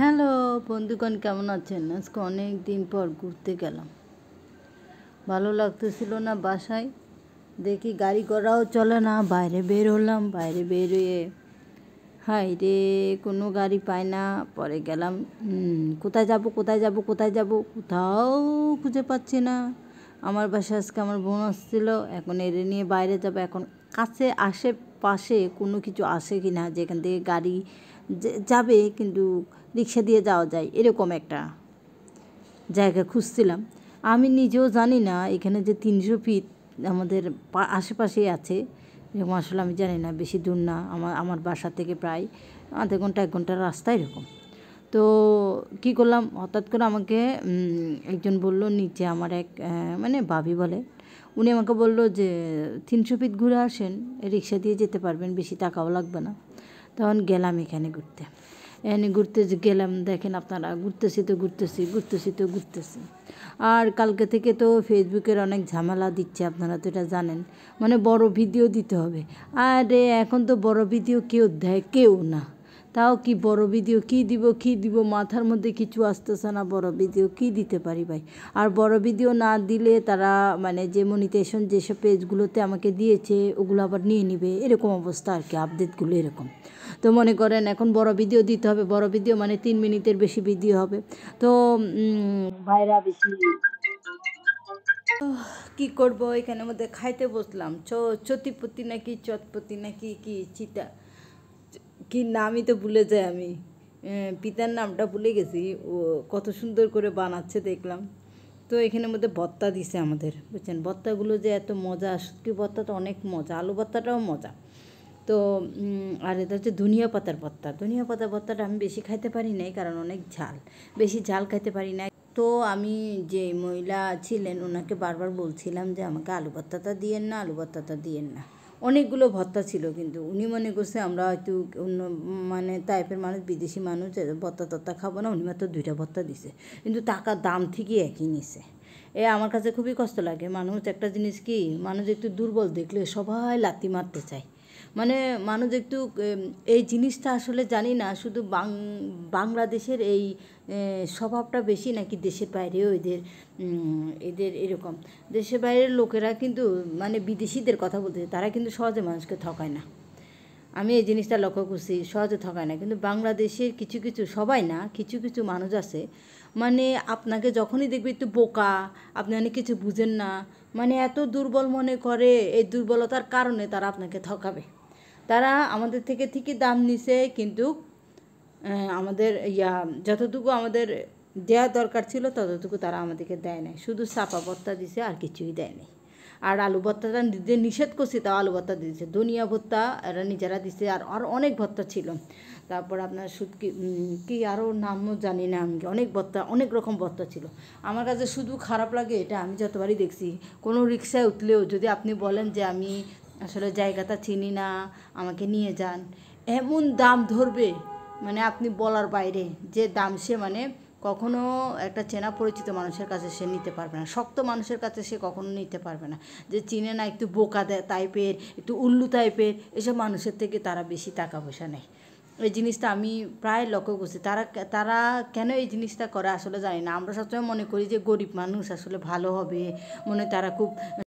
Hello বন্ধুগণ, কেমন আছেন? আজকে অনেক দিন পর ঘুরতে গেলাম। ভালো লাগতেছিল না বাসায়? দেখি গাড়ি ঘোড়াও চলে না, বাইরে বের হলাম, বাইরে বেরিয়ে হাই রে, কোনো গাড়ি পাই না। পরে গেলাম কোথায় যাব কোথায় যাব কোথায় যাব? কোথাও খুঁজে পাচ্ছি না। আমার বাসায় আজকে আমার বোন আসছিল, এখন এড়ে নিয়ে বাইরে যাব, এখন কাছে, আশেপাশে কোনো কিছু আসে কি না, যেখান থেকে গাড়ি যাবে কিন্তু রিক্সা দিয়ে যাওয়া যায়, এরকম একটা জায়গা খুঁজছিলাম। আমি নিজেও জানি না, এখানে যে তিনশো ফিট আমাদের আশেপাশেই আছে, এরকম আসলে আমি জানি না, বেশি দূর না, আমার আমার বাসা থেকে প্রায় আধা ঘণ্টা, এক ঘণ্টার রাস্তা এরকম। তো কি করলাম, হঠাৎ করে আমাকে একজন বলল, নিচে আমার এক মানে ভাবি বলে, উনি আমাকে বলল যে, তিনশো ফিট ঘুরে আসেন, রিক্সা দিয়ে যেতে পারবেন, বেশি টাকাও লাগবে না। তখন গেলাম এখানে ঘুরতে। এখানে ঘুরতে গেলাম, দেখেন আপনারা, ঘুরতেছি তো ঘুরতেছি ঘুরতেছি তো ঘুরতেছি। আর কালকে থেকে তো ফেসবুকের অনেক ঝামেলা দিচ্ছে আপনারা তো এটা জানেন। মানে বড় ভিডিও দিতে হবে। আরে, এখন তো বড় ভিডিও কেউ দেয়, কেউ না। তাও কি বড় ভিডিও কি দিব কি দিব, মাথার মধ্যে কিছু আসতেছে না, বড় ভিডিও কি দিতে পারি ভাই? আর বড় ভিডিও না দিলে তারা মানে যে মনিটেশন যেসব পেজগুলোতে আমাকে দিয়েছে, ওগুলো আবার নিয়ে নিবে, এরকম অবস্থা আর কি আপডেটগুলো এরকম। তো মনে করেন এখন বড় ভিডিও দিতে হবে, বড় ভিডিও মানে তিন মিনিটের বেশি ভিডিও হবে। তো ভাইরা বেশি কি করব? এখানের মধ্যে খাইতে বসলাম। চতিপতি নাকি চটপতি নাকি কি চিতা কি নামই তো ভুলে যাই আমি। পিতার নামটা ভুলে গেছি। ও কত সুন্দর করে বানাচ্ছে দেখলাম। তো এখানের মধ্যে ভত্তা দিছে আমাদের, বুঝছেন? ভত্তাগুলো যে এত মজা, শুটকি ভত্তাটা অনেক মজা, আলু ভত্তাটাও মজা। তো আর এটা হচ্ছে ধনিয়া পাতার ভত্তা ধনিয়া পাতার ভত্তাটা আমি বেশি খাইতে পারি নাই কারণ অনেক ঝাল। বেশি ঝাল খাইতে পারি না তো আমি যে মহিলা ছিলেন ওনাকে বারবার বলছিলাম যে আমাকে আলু ভর্তাটা দিয়েন না, আলু ভর্তাটা দিয়েন না। অনেকগুলো ভত্তা ছিল কিন্তু উনি মনে করছে আমরা হয়তো অন্য মানে টাইপের মানুষ, বিদেশি মানুষ ভর্তা টর্তা খাব না, উনি মাত্র দুইটা ভত্তা দিছে। কিন্তু টাকার দাম ঠিকই একই নিছে। এ আমার কাছে খুবই কষ্ট লাগে। মানুষ একটা জিনিস কি, মানুষ একটু দুর্বল দেখলে সবাই লাথি মারতে চায়। মানে মানুষ একটু এই জিনিসটা আসলে জানি না, শুধু বাংলাদেশের এই স্বভাবটা বেশি নাকি দেশের বাইরেও এদের এদের এরকম। দেশের বাইরের লোকেরা কিন্তু মানে বিদেশিদের কথা বলতে, তারা কিন্তু সহজে মানুষকে ঠকায় না। আমি এই জিনিসটা লক্ষ্য করছি, সহজে ঠকায় না। কিন্তু বাংলাদেশের কিছু কিছু, সবাই না, কিছু কিছু মানুষ আছে মানে আপনাকে যখনই দেখবে একটু বোকা, আপনি অনেক কিছু বুঝেন না মানে এত দুর্বল মনে করে, এই দুর্বলতার কারণে তারা আপনাকে ঠকাবে। তারা আমাদের থেকে ঠিকই দাম নিছে, কিন্তু আমাদের ইয়া, যতটুকু আমাদের দেওয়া দরকার ছিল, ততটুকু তারা আমাদেরকে দেয় নাই। শুধু চাপা ভত্তা দিছে, আর কিছুই দেয় নাই। আর আলু ভর্তাটা যে নিষেধ করছি তাও আলু ভর্তা দিয়েছে। ধনিয়া ভর্তা এরা নিজেরা দিছে আর আর অনেক ভর্তা ছিল। তারপর আপনার উম, কি আরও নামও জানি না আমি অনেক ভর্তা অনেক রকম ভর্তা ছিল। আমার কাছে শুধু খারাপ লাগে এটা আমি যতবারই দেখছি কোনো রিক্সায় উঠলেও যদি আপনি বলেন যে আমি আসলে জায়গাটা চিনি না আমাকে নিয়ে যান এমন দাম ধরবে মানে আপনি বলার বাইরে যে দাম সে মানে কখনো একটা চেনা পরিচিত মানুষের কাছে সে নিতে পারবে না। শক্ত মানুষের কাছে সে কখনো নিতে পারবে না। যে চিনে না একটু বোকা টাইপের, একটু উল্লু টাইপের, এসব মানুষের থেকে তারা বেশি টাকা পয়সা নেয়। এই জিনিসটা আমি প্রায় লক্ষ্য করছি। তারা তারা কেন এই জিনিসটা করে আসলে জানি না। আমরা সবসময় মনে করি যে গরিব মানুষ আসলে ভালো হবে। মনে তারা খুব